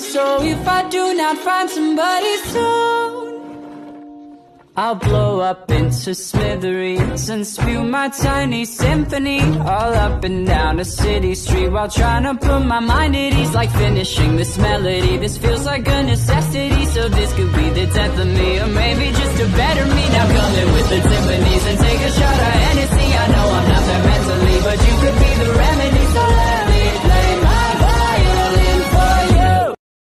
So if I do not find somebody soon I'll blow up into smithereens and spew my tiny symphony all up and down a city street while trying to put my mind at ease like finishing this melody. This feels like a necessity, so this could be the death of